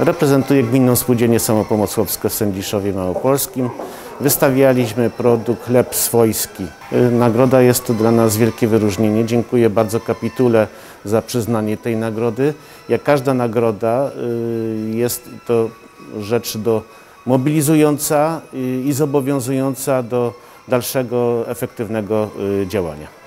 Reprezentuję Gminną Spółdzielnię Samopomoc w Sędziszowie Małopolskim. Wystawialiśmy produkt chleb swojski. Y, nagroda jest to dla nas wielkie wyróżnienie. Dziękuję bardzo kapitule za przyznanie tej nagrody. Jak każda nagroda y, jest to rzecz do mobilizująca y, i zobowiązująca do dalszego efektywnego działania.